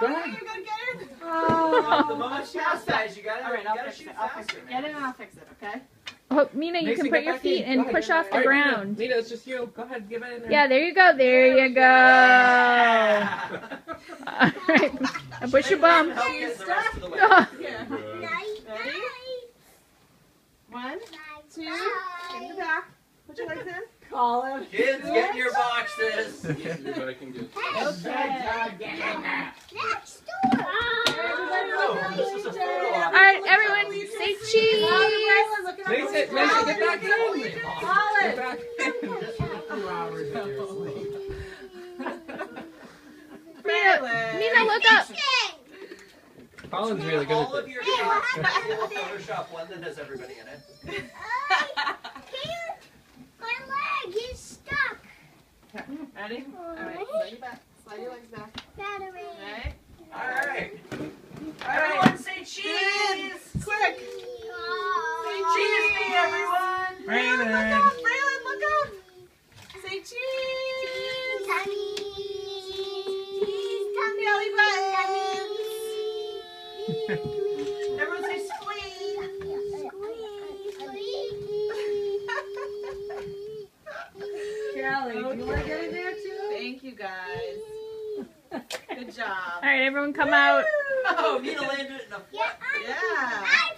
Go ahead. You gotta get in. The Oh. moment she outside, you gotta, All right, you I'll gotta fix shoot it. I'll faster, fix it. Get in and I'll fix it, okay? Oh, Mina, you Mason, can put your back in. feet and ahead, push off the in. ground. Nina, it's just you. Go ahead, get in there. Yeah, there you go. There you go. All right. And push your bum. Help get the rest of the way. Here. Night, Ready? night, One, two, night. in the back. Put your legs in. Call him. Kids, get in your boxes. Everybody can get. Next door. This is a photo All op. right, everyone, say cheese. Mason, Mason, get back in. Get Colin. back Mina, Mina, look up. Colin's really good at this. your shots, we'll Photoshop one that has everybody in it. Ready? All right. Slide your back. Slide your legs back. Battery. All right. All right. All right. Everyone say cheese. Quick. Say cheese me, everyone. Braylon, look up. Braylon, look up. Say cheese. Tummy. Belly button. Everyone Kelly, oh, do you want to get in there too? Thank you guys. Good job. All right, everyone, come out. Oh, Nina landed in a Yeah, flat. Yeah. I